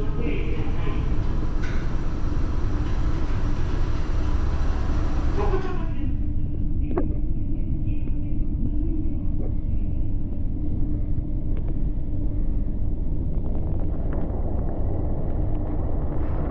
Okay.